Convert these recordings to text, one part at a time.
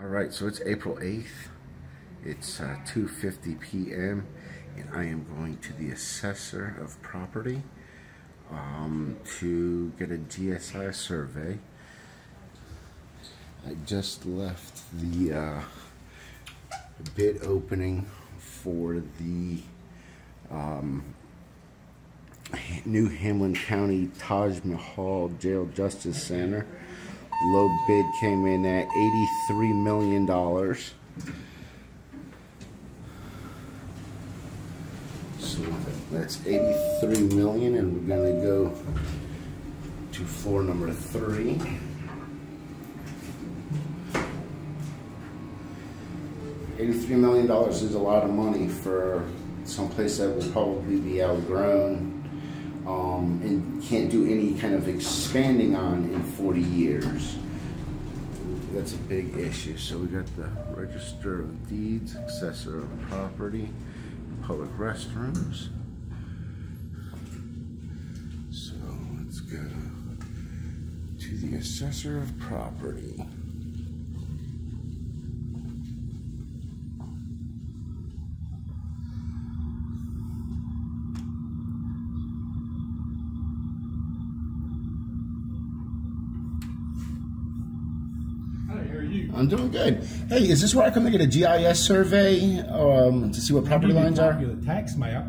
All right, so it's April 8th. It's uh, 2.50 p.m. and I am going to the assessor of property um, to get a GIS survey. I just left the uh, bid opening for the um, New Hamblen County Taj Mahal Jail Justice Center. Low bid came in at $83 million. So that's 83 million and we're gonna go to floor number three. $83 million is a lot of money for someplace that will probably be outgrown um, and can't do any kind of expanding on in 40 years. That's a big issue. So we got the Register of Deeds, Assessor of Property, Public Restrooms. So let's go to the Assessor of Property. I'm doing good. Hey, is this where I come to get a GIS survey um, to see what property lines are? The tax map.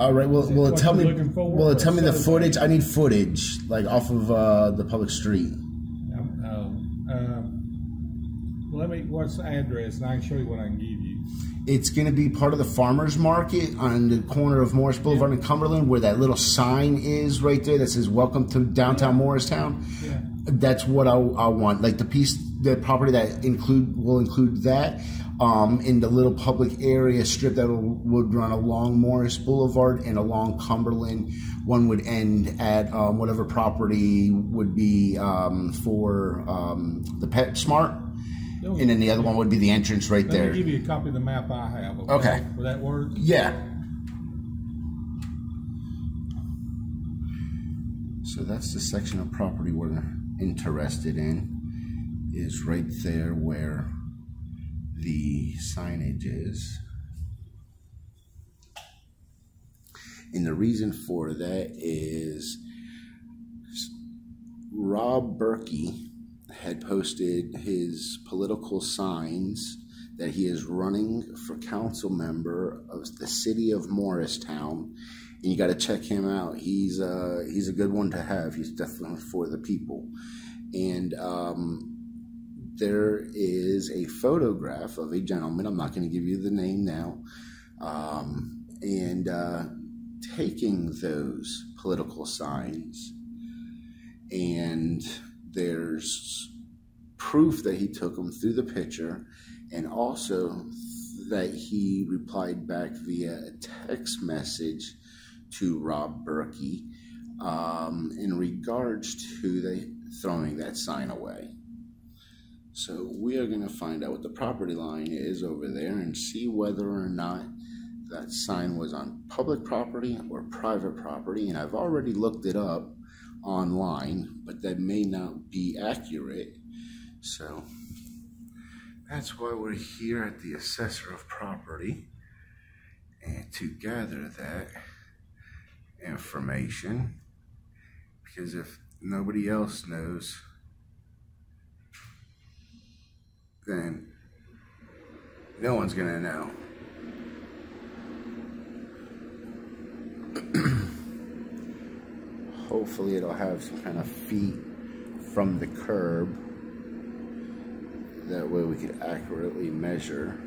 All right. Well, will it tell me? you're looking for, Will it tell me the footage? I need footage, like off of uh, the public street. Um, um, let me. What's the address? And I can show you what I can give you. It's going to be part of the farmers market on the corner of Morris Boulevard and Cumberland, where that little sign is right there that says "Welcome to Downtown Morristown." Yeah. That's what I, I want. Like the piece, the property that include will include that. Um, in the little public area strip that will, would run along Morris Boulevard and along Cumberland, one would end at um, whatever property would be um, for um, the Pet Smart, and then the other one would be the entrance right Let there. me give you a copy of the map I have. Okay. Will that work? Yeah. So that's the section of property we're interested in, is right there where the signage is. And the reason for that is Rob Berkey had posted his political signs that he is running for council member of the city of Morristown. And you got to check him out. He's uh, he's a good one to have. He's definitely for the people. And um, there is a photograph of a gentleman. I'm not going to give you the name now. Um, and uh, taking those political signs and there's proof that he took them through the picture and also that he replied back via a text message to Rob Berkey um, in regards to the throwing that sign away. So we are going to find out what the property line is over there and see whether or not that sign was on public property or private property. And I've already looked it up online, but that may not be accurate. So that's why we're here at the assessor of property and to gather that information because if nobody else knows then no one's gonna know. Hopefully it'll have some kind of feet from the curb. That way we could accurately measure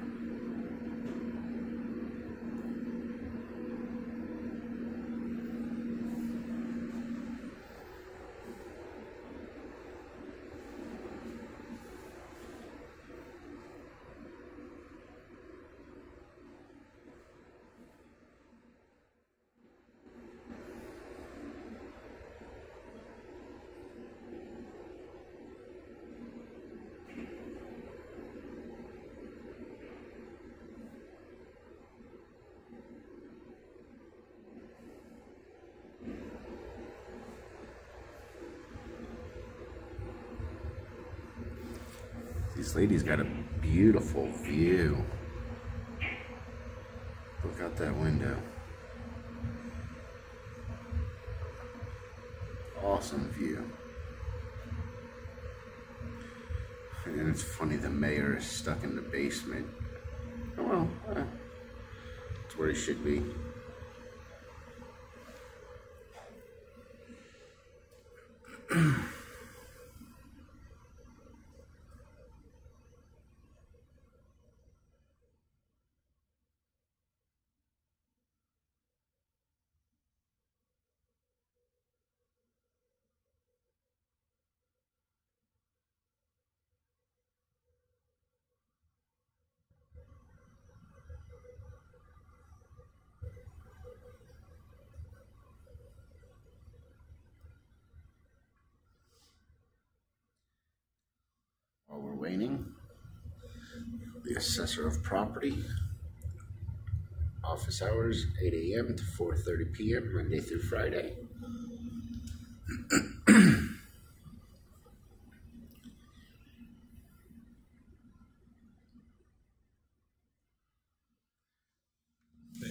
This lady's got a beautiful view. Look out that window. Awesome view. And it's funny the mayor is stuck in the basement. Oh well, uh, that's where he should be. While the assessor of property. Office hours 8 a.m. to 4:30 p.m. Monday through Friday. So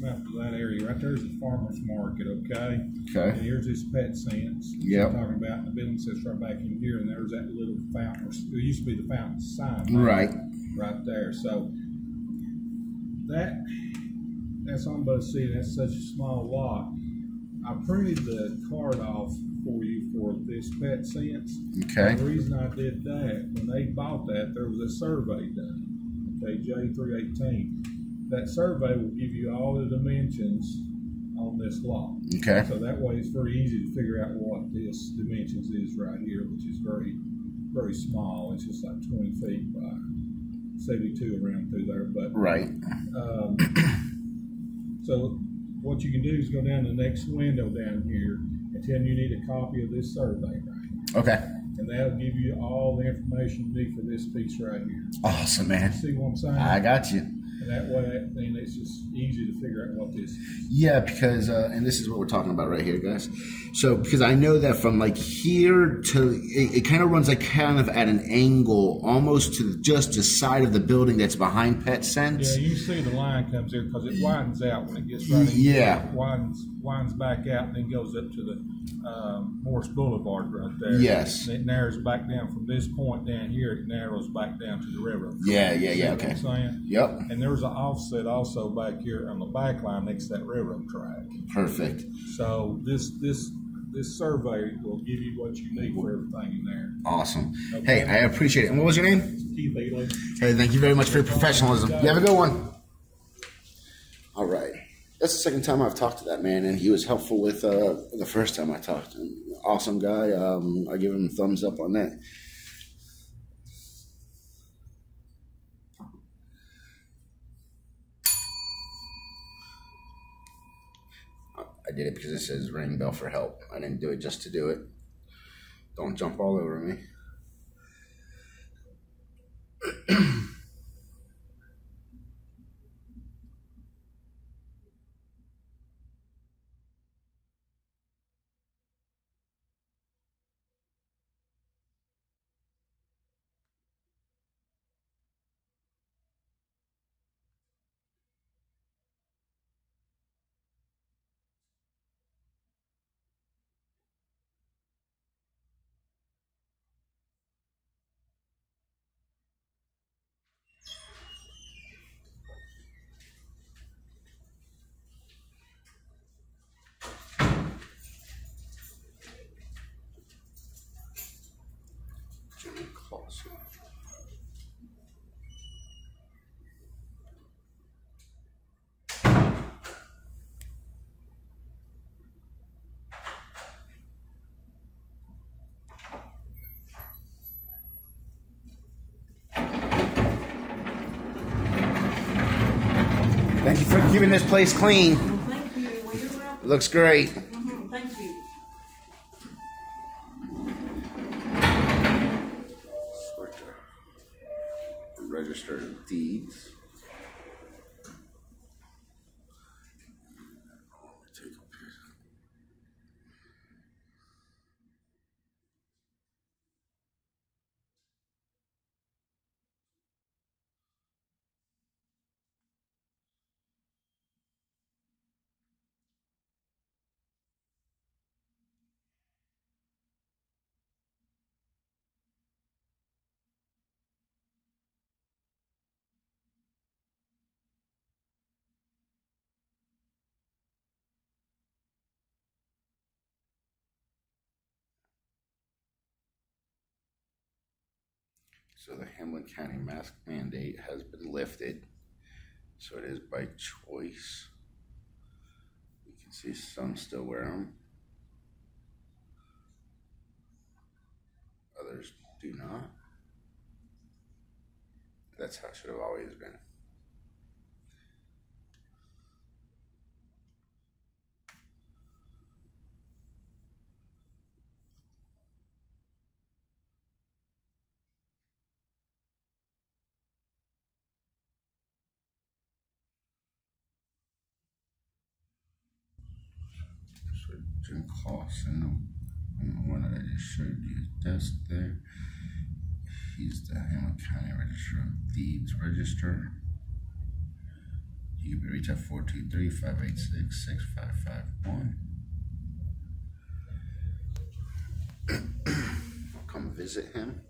here's the tax map of that area. Right there's the farmer's market, okay? Okay. And here's this pet sense. Yeah. Talking about, and the building sits right back in here, and there's that little fountain, it used to be the fountain sign. Right. Right there, so that, that's on both sides, that's such a small lot. I printed the card off for you for this pet sense. Okay. The reason I did that, when they bought that, there was a survey done, okay, J three eighteen. That survey will give you all the dimensions on this lot. Okay. So that way it's very easy to figure out what this dimensions is right here, which is very, very small. It's just like twenty feet by seventy-two around through there, but, Right. um, so what you can do is go down to the next window down here and tell them you need a copy of this survey right here. Okay. And that'll give you all the information you need for this piece right here. Awesome, man. See what I'm saying? I got you. And that way, then it's just easy to figure out what this is. Yeah, because uh, and this is what we're talking about right here, guys. So because I know that from like here to it, it kind of runs like kind of at an angle, almost to just the side of the building that's behind Pet Sense. Yeah, you see the line comes here because it widens out when it gets right. Yeah. It widens, winds back out and then goes up to the um, Morris Boulevard right there. Yes. And it narrows back down from this point down here, it narrows back down to the railroad. Yeah, yeah, yeah. Okay. saying? Yep. And there's an offset also back here on the back line next to that railroad track. Perfect. So this, this, this survey will give you what you need for everything in there. Awesome. Okay. Hey, I appreciate it. And what was your name? Keith Ely. Hey, thank you very much for your professionalism. You have a good one. All right. That's the second time I've talked to that man, and he was helpful with uh, the first time I talked to him. Awesome guy. Um, I give him a thumbs up on that. I did it because it says ring bell for help. I didn't do it just to do it. Don't jump all over me. Thank you for keeping this place clean. Thank you. Well, you're welcome. Looks great. Mhm, Thank you. Switcher. Register of deeds. Take a picture. So the Hamblen County mask mandate has been lifted. So it is by choice. You can see some still wear them. Others do not. That's how it should have always been. So Jim Clausen, the one that I just showed you, desk there. He's the Hamilton County Register of Deeds Register. You can reach at 423 586 6551. Come visit him.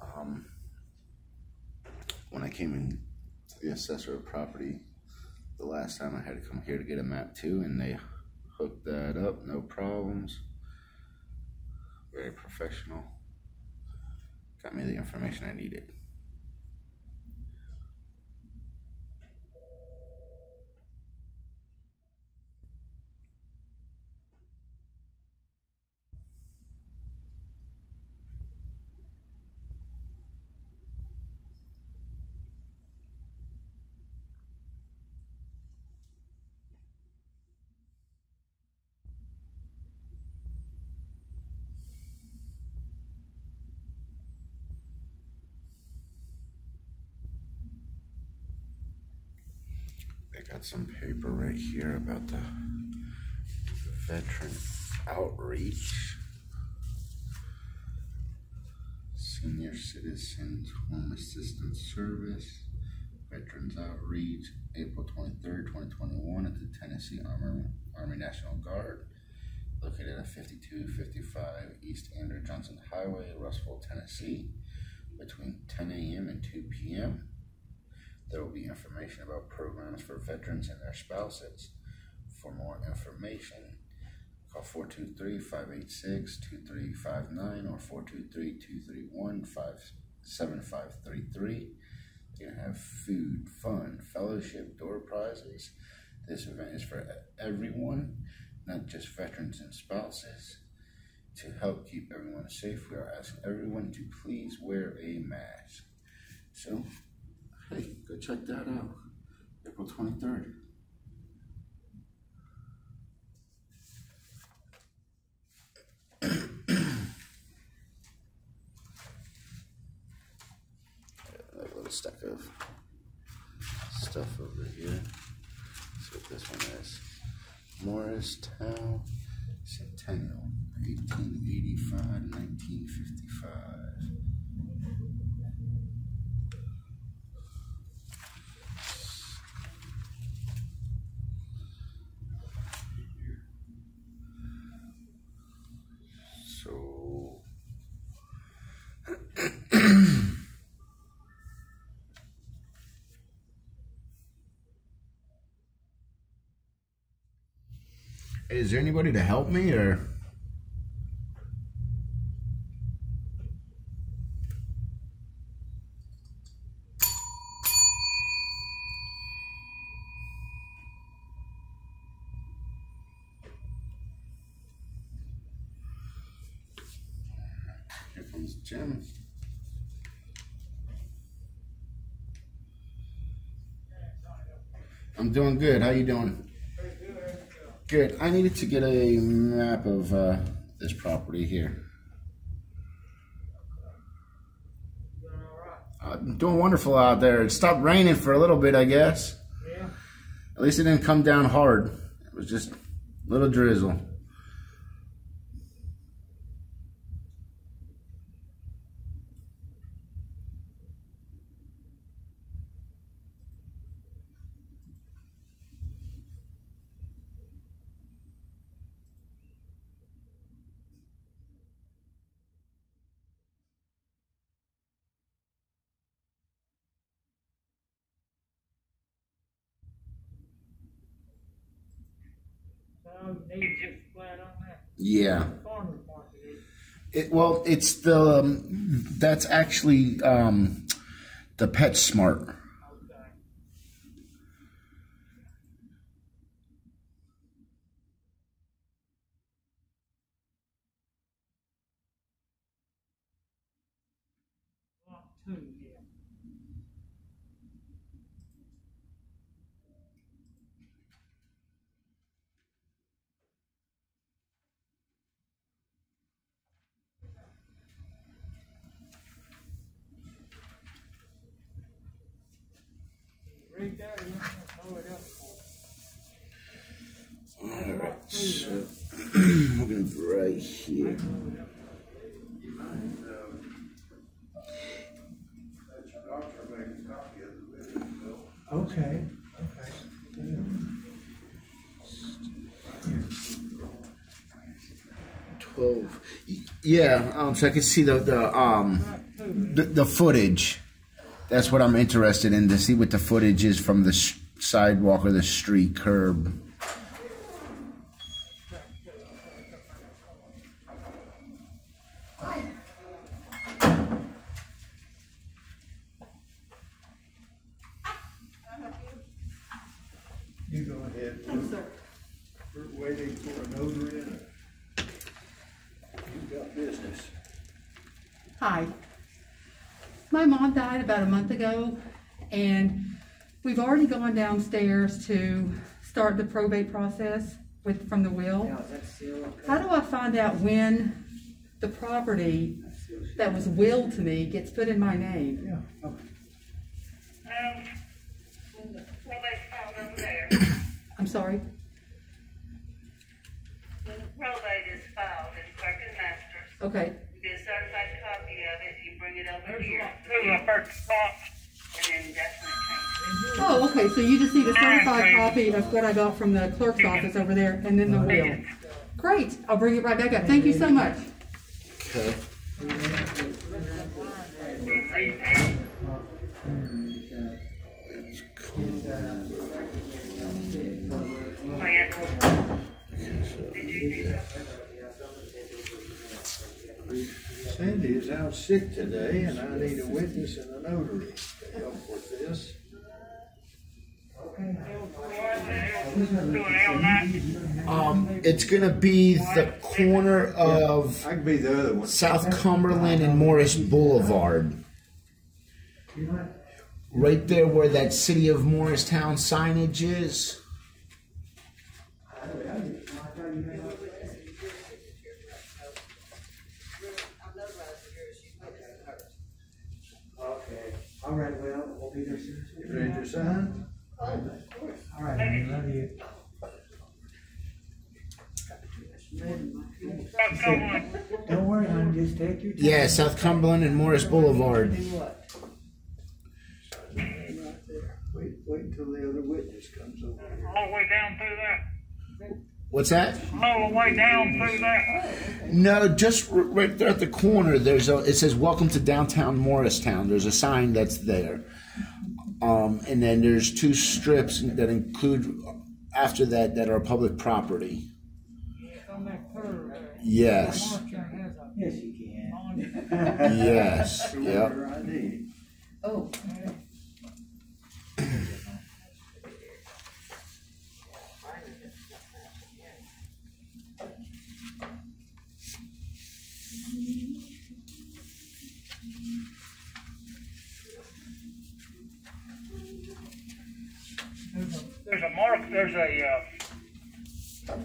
Um, when I came in to the assessor of property the last time, I had to come here to get a map too, and they hooked that up, no problems. Very professional. Got me the information I needed. They got some paper right here about the veteran outreach. Senior Citizens Home Assistance Service, Veterans Outreach, April twenty-third, twenty twenty-one at the Tennessee Army, Army National Guard, located at fifty-two fifty-five East Andrew Johnson Highway, Russell, Tennessee, between ten AM and two PM. There will be information about programs for veterans and their spouses. For more information, call 423-586-2359 or 423-231-7533. You have food, fun, fellowship, door prizes. This event is for everyone, not just veterans and spouses. To help keep everyone safe, we are asking everyone to please wear a mask. So, hey, go check that out. April 23rd. a little stack of stuff over here. Let's See what this one is. Morristown Centennial, 1885 1955. So Is there anybody to help me or Here comes Jim. I'm doing good. How you doing? Good. I needed to get a map of uh, this property here. Uh, doing wonderful out there. It stopped raining for a little bit, I guess. Yeah, At least it didn't come down hard. It was just a little drizzle. so need just flat on that Yeah. It, well, it's the um, that's actually um, the Pet Smart. Lot two, yeah. Read that, and I'll throw it up for All right, so we're gonna be right here. Okay, okay. Twelve. Yeah, um, so I can see the the um the, the footage. That's what I'm interested in to see what the footage is from the s- sidewalk or the street curb. You go ahead. We're waiting for a notary and a, you got business. Hi. My mom died about a month ago, and we've already gone downstairs to start the probate process with, from the will. How do I find out when the property that was willed to me gets put in my name? Yeah, okay. Um, well, they filed there. I'm sorry? When the probate is filed in clerk and masters, Okay, you get a certified copy of it, you bring it over here. There's a first spot. And then definite change. oh, okay, so you just need a certified copy of what I got from the clerk's office over there, and then the will. Great, I'll bring it right back up. Thank you so much. Okay. Sandy is out sick today and I need a witness and a notary to help with this. Doing L nine? Um, it's gonna be the corner of I can be the other one. South Cumberland and Morris Boulevard. Right there where that City of Morristown signage is. Okay, all right, well, we'll be there soon. You ready? All right, honey, love you. South Cumberland. Don't worry, honey, just take your time. Yeah, South Cumberland and Morris Boulevard. Wait, wait until the other witness comes over. All the way down through there. What's that? All the way down through there. No, just r- right there at the corner. There's a. It says "Welcome to Downtown Morristown." There's a sign that's there, um, and then there's two strips that include after that that are public property. On that curve there. Yes. Marchand has a Yes, you can. Yes. Yep. Oh, There's a mark, there's a, uh,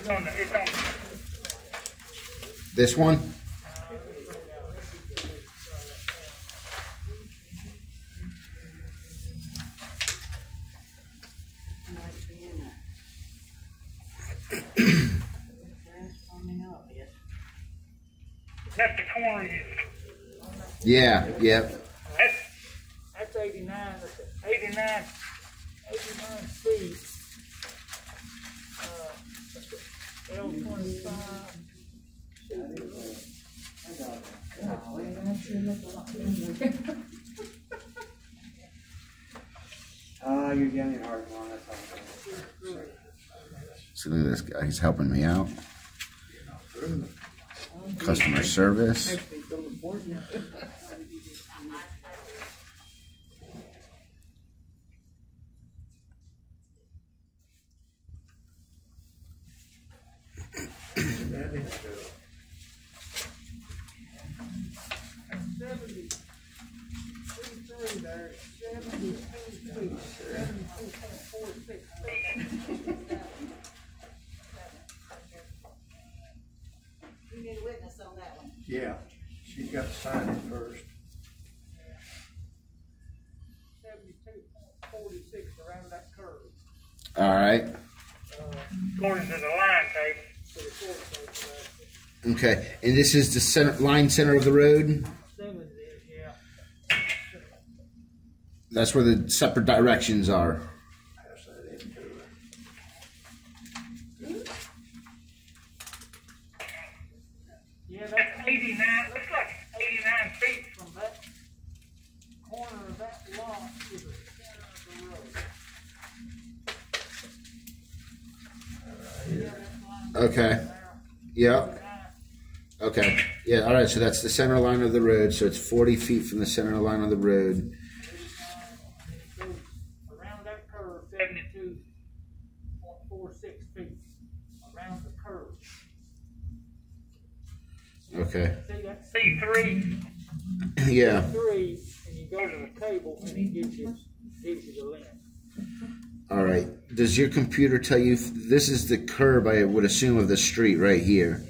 it's on the, it's on, This one. that's the corner, you- Yeah. Yep. that's, That's eighty-nine, eighty-nine, eighty-nine feet. Uh, L twenty-five. Ah, you're young at heart, Ron, that's all. So look at this guy, he's helping me out. Customer service. That is good. Seventy, three, three there, seventy-two feet, seventy-two point four six. You need a witness on that one. Yeah, she's got to sign it first. Seventy-two point forty-six around that curve. All right. According to the line tape, to the fourth place, uh, Okay. And this is the center line center of the road. Simmons is, yeah. That's where the separate directions are. Pass that in to her. Yeah, that's that's eighty-nine, looks like eighty-nine feet from that corner of that lot to the center of the road. Yeah, Okay. Yeah. Okay. Yeah. All right. So that's the center line of the road. So it's 40 feet from the center line of the road. around that curve, seventy-two point four six feet, around the curve. Okay. See, that's C three, Yeah. C3, and you go to the table, and it gives you, gives you the length. All right. Does your computer tell you this is the curb? I would assume of the street right here.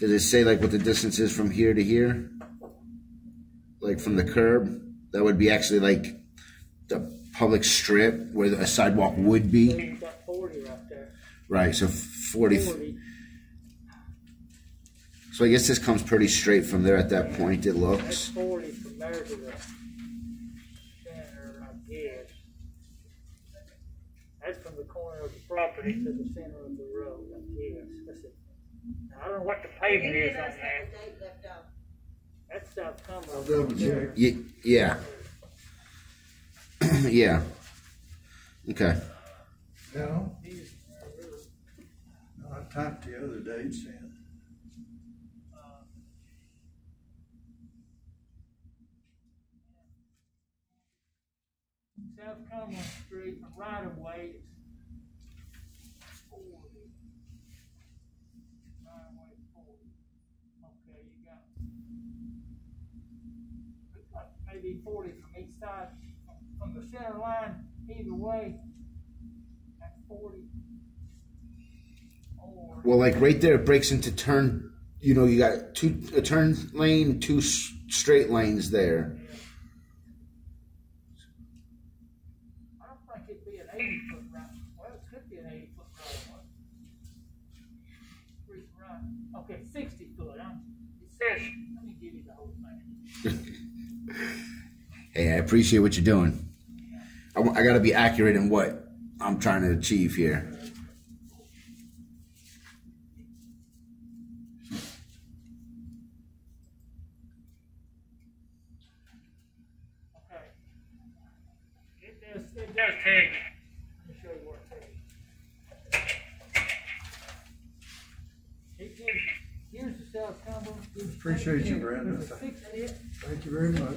Does it say like what the distance is from here to here? Like from the curb? That would be actually like the public strip where a sidewalk would be. you've got forty right So 40. Forty, So I guess this comes pretty straight from there at that point. It looks. forty from there to the center, I guess. That's from the corner of the property to the center of the road, I guess. That's it. Now, I don't know what the pavement is on us that. have a date left off. That's South Cumberland. I'll double check. Y- yeah. yeah. Okay. No, no, I typed the other dates in. South Cumberland Street, right of way is forty. Right of way is forty. Okay, you got. looks Maybe forty from each side, from, the center line, either way, that's forty. Or. Well, like right there, it breaks into turn. You know, you got two a turn lane, two straight lanes there. I don't think it'd be an eighty foot right, well, it could be an eighty foot right one. Three right, okay, sixty foot, I'm, it says, let me give you the whole thing. Hey, I appreciate what you're doing. I, I got to be accurate in what I'm trying to achieve here. Okay. It does, it does does, take, let me show you what it takes. It gives, here's the South Cumberland. gives Appreciate you, Brandon. There's a sixty, Thank you very much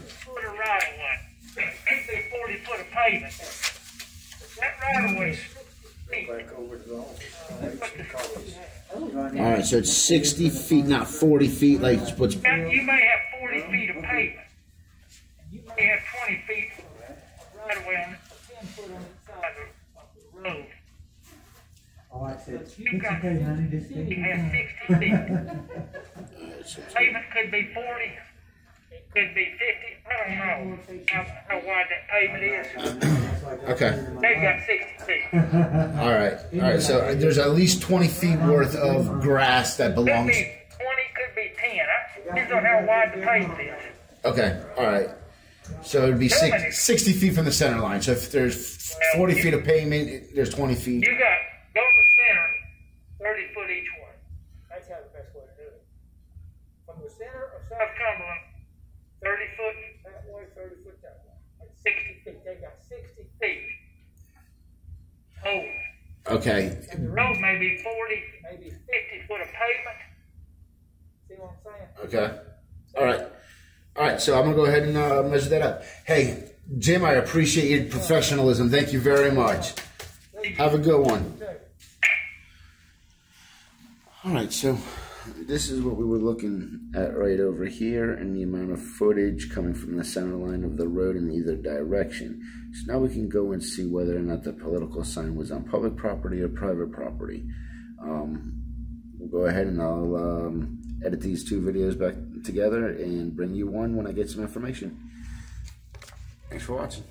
forty foot of pavement. That right away. Back over to. All right, so it's 60 feet, not 40 feet, like it's what's. You may have 40 feet of pavement. You may have 20 feet right away on the road. All right, so you've got, you have 60 feet. pavement could be 40. It'd be 50. I don't know how, wide that table is. okay. They got 60 feet. All right. All right. So there's at least 20 feet worth of grass that belongs. Could 20, could be 10. Depends on how wide the table is. Okay. All right. So it'd be six, 60 feet from the center line. So if there's 40 feet of pavement, there's 20 feet. You got go to the center, 30 foot each one. That's how the best way to do it. From the center of South Cumberland thirty foot, that way, thirty foot that way. That's sixty feet, they got sixty feet. feet. Oh, Okay. And the road may be forty, maybe fifty foot of pavement. See what I'm saying? Okay. All right. All right. So I'm gonna go ahead and uh, measure that up. Hey, Jim, I appreciate your professionalism. Thank you very much. Have a good one. All right. So this is what we were looking at right over here, and the amount of footage coming from the center line of the road in either direction. So now we can go and see whether or not the political sign was on public property or private property. Um, we'll go ahead and I'll um, edit these two videos back together and bring you one when I get some information. Thanks for watching.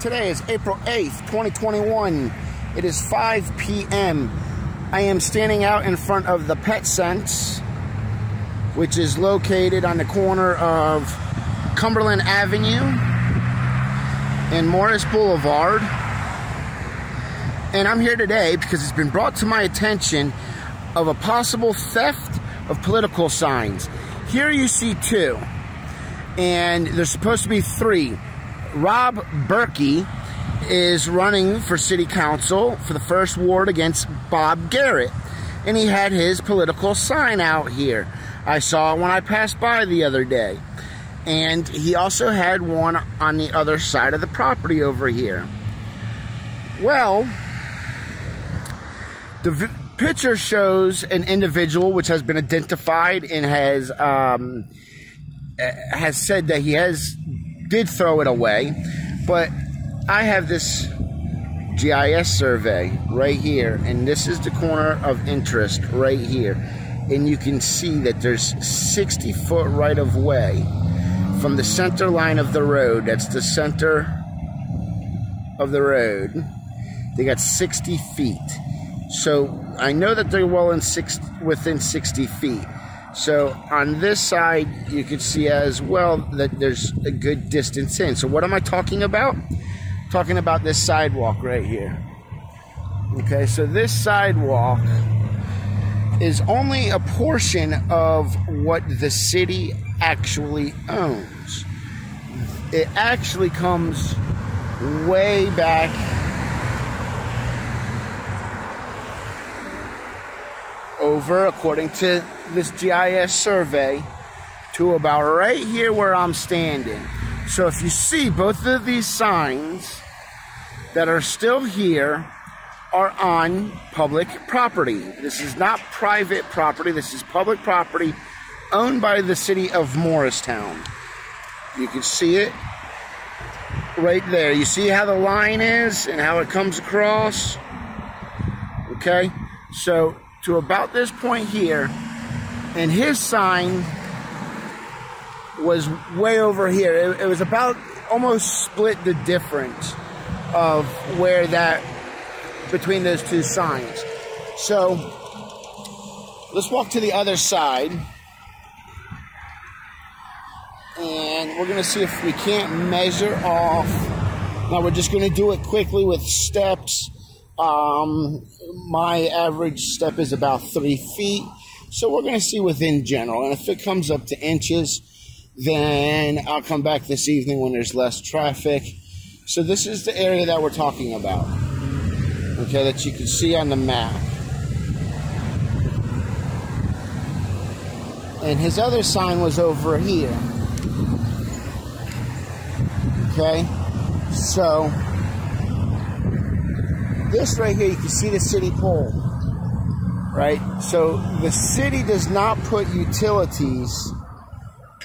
Today is April 8th, 2021. It is 5 p.m. I am standing out in front of the Pet Sense, which is located on the corner of Cumberland Avenue and Morris Boulevard. And I'm here today because it's been brought to my attention of a possible theft of political signs. Here you see two, and there's supposed to be three. Rob Berkey is running for city council for the first ward against Bob Garrett, and he had his political sign out here. I saw when I passed by the other day. And he also had one on the other side of the property over here. Well, the picture shows an individual which has been identified and has um, eh, has said that he has did throw it away, but I have this GIS survey right here, and this is the corner of interest right here, and you can see that there's 60 foot right of way from the center line of the road. That's the center of the road. They got 60 feet. So I know that they're well in six within 60 feet. So on this side, you can see as well that there's a good distance in. So what am I talking about? Talking about this sidewalk right here. Okay, so this sidewalk is only a portion of what the city actually owns. It actually comes way back over, according to this GIS survey, to about right here where I'm standing. So if you see both of these signs that are still here are on public property. This is not private property, this is public property owned by the city of Morristown. You can see it right there. You see how the line is and how it comes across? Okay? So, to about this point here, and his sign was way over here. It, it was about almost split the difference of where that between those two signs. So let's walk to the other side. And we're going to see if we can't measure off. Now we're just going to do it quickly with steps. Um, my average step is about three feet. So we're going to see within general. And if it comes up to inches, then I'll come back this evening when there's less traffic. So this is the area that we're talking about. Okay, that you can see on the map. And his other sign was over here. Okay, so this right here, you can see the city pole. Right? So the city does not put utilities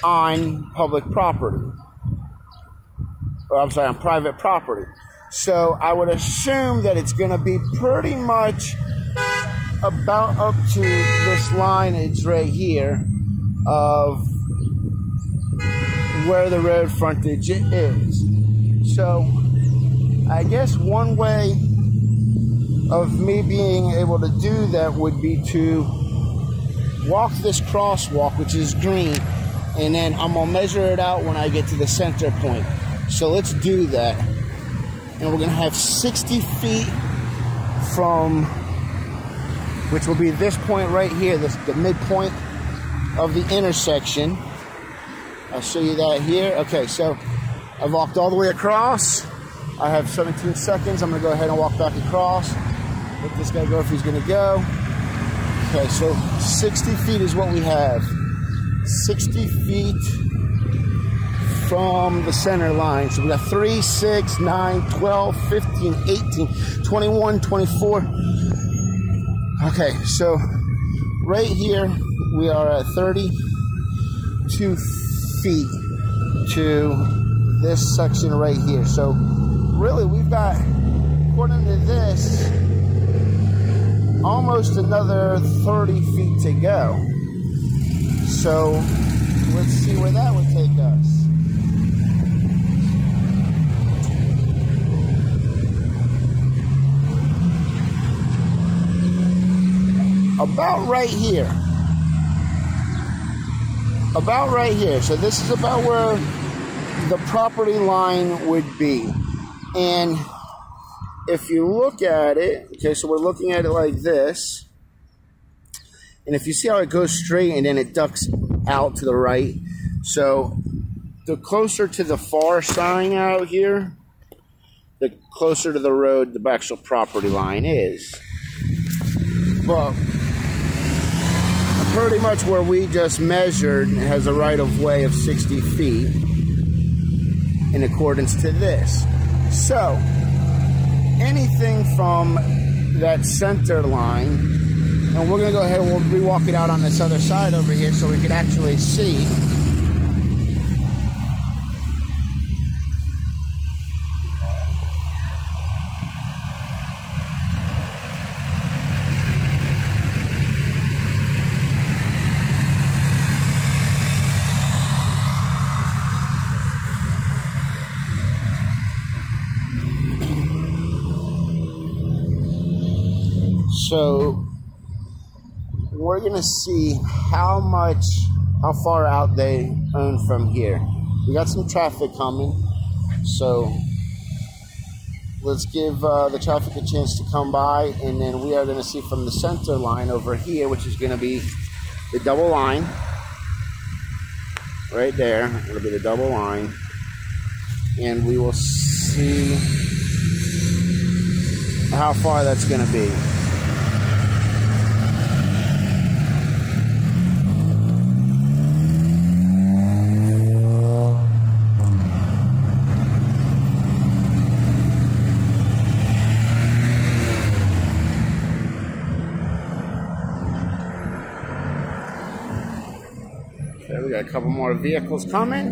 on public property. Or I'm sorry, on private property. So I would assume that it's going to be pretty much about up to this line. It's right here of where the road frontage is. So I guess one way of me being able to do that would be to walk this crosswalk, which is green, and then I'm gonna measure it out when I get to the center point. So let's do that. And we're gonna have 60 feet from, which will be this point right here, this the midpoint of the intersection. I'll show you that here. Okay, so I've walked all the way across. I have 17 seconds. I'm gonna go ahead and walk back across. Let this guy go if he's gonna go. Okay, so 60 feet is what we have. 60 feet from the center line. So we got 3, 6, 9, 12, 15, 18, 21, 24. Okay, so right here we are at 32 feet to this section right here. So really we've got, according to this, almost another 30 feet to go. So let's see where that would take us. About right here. About right here. So this is about where the property line would be. And if you look at it, okay, so we're looking at it like this. And if you see how it goes straight and then it ducks out to the right. So the closer to the far sign out here, the closer to the road the actual property line is. But pretty much where we just measured has a right of way of 60 feet in accordance to this. So anything from that center line, and we're gonna go ahead and we'll re-walk it out on this other side over here so we can actually see. So we're gonna see how much, how far out they own from here. We got some traffic coming, so let's give uh, the traffic a chance to come by, and then we are gonna see from the center line over here, which is gonna be the double line, right there. It'll be the double line, and we will see how far that's gonna be. Okay, we got a couple more vehicles coming.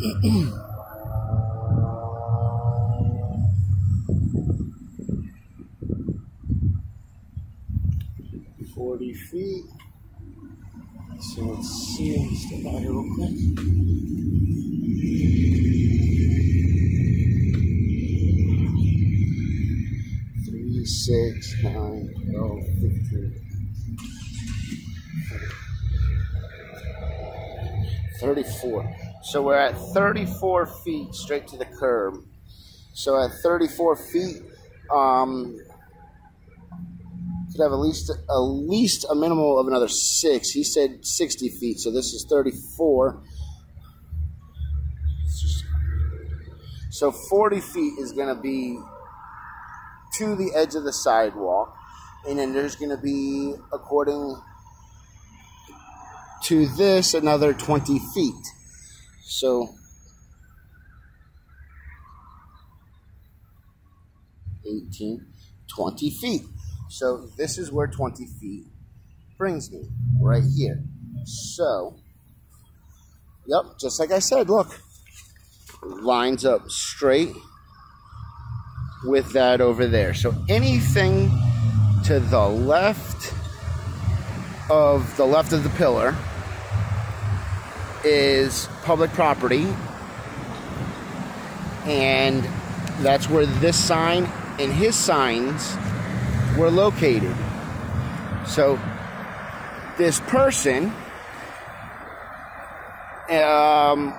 Forty feet. 34. So we're at 34 feet straight to the curb. So at 34 feet, um, could have at least at least a minimal of another six. He said 60 feet, so this is 34. So 40 feet is going to be to the edge of the sidewalk, and then there's going to be, according to this another 20 feet. So Eighteen, twenty feet. So this is where 20 feet brings me, right here. So, yep, just like I said, look, lines up straight with that over there. So anything to the left of the left of the pillar is public property. And that's where this sign and his signs were located. So this person um,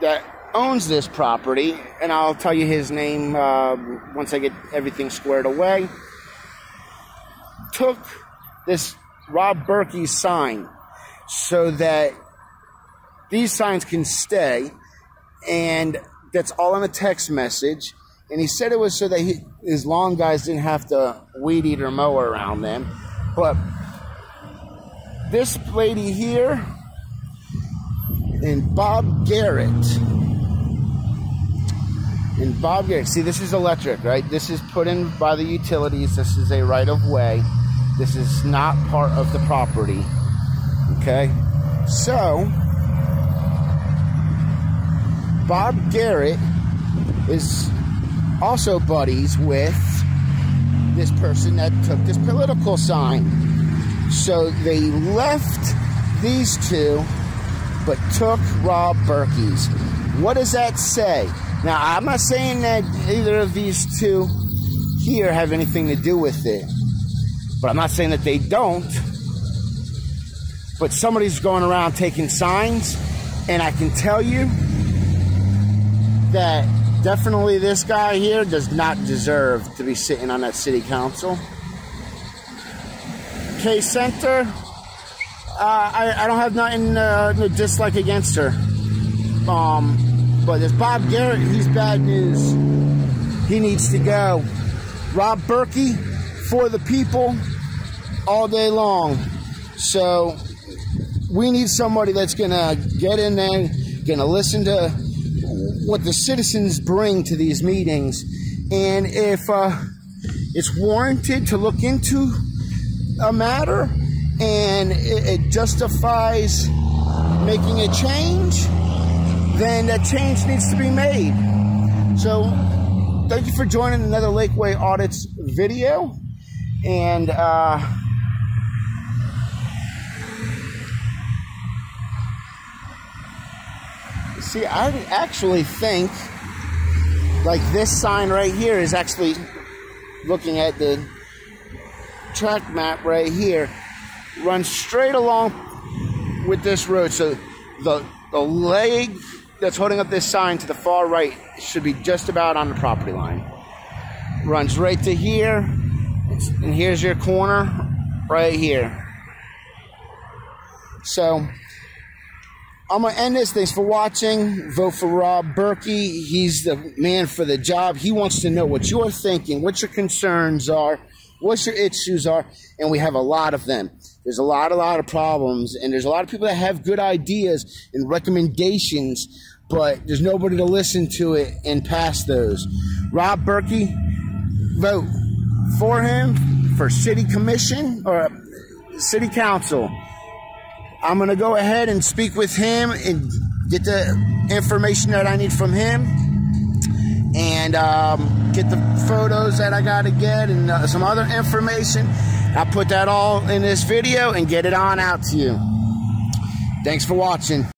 that owns this property and i'll tell you his name uh, once i get everything squared away took this Rob Berkey sign so that these signs can stay and That's all in a text message. And he said it was so that he, his lawn guys didn't have to weed eat or mow around them. But this lady here and Bob Garrett. And Bob Garrett, see, this is electric, right? This is put in by the utilities. This is a right of way. This is not part of the property. Okay? So, Bob Garrett is also buddies with this person that took this political sign. So they left these two, but took Rob Berkey's. What does that say? Now, I'm not saying that either of these two here have anything to do with it, but I'm not saying that they don't. But somebody's going around taking signs, and I can tell you that definitely this guy here does not deserve to be sitting on that city council. Kay Senter, uh, I, I don't have nothing uh, no dislike against her. Um, but this Bob Garrett, he's bad news. He needs to go. Rob Berkey, for the people, all day long. So we need somebody that's gonna get in there, gonna listen to what the citizens bring to these meetings, and if uh, it's warranted to look into a matter and it, it justifies making a change, then that change needs to be made. So, thank you for joining another Lakeway Audits video, and uh, See, I actually think like this sign right here is actually looking at the track map right here runs straight along with this road. So the the leg that's holding up this sign to the far right should be just about on the property line. Runs right to here, and here's your corner right here. So I'm gonna end this. Thanks for watching. Vote for Rob Berkey. He's the man for the job. He wants to know what you're thinking, what your concerns are, what your issues are, and we have a lot of them. There's a lot, a lot of problems, and there's a lot of people that have good ideas and recommendations, but there's nobody to listen to it and pass those. Rob Berkey, vote for him for city commission or city council. I'm going to go ahead and speak with him and get the information that I need from him and um, get the photos that I got to get and uh, some other information. I'll put that all in this video and get it on out to you. Thanks for watching.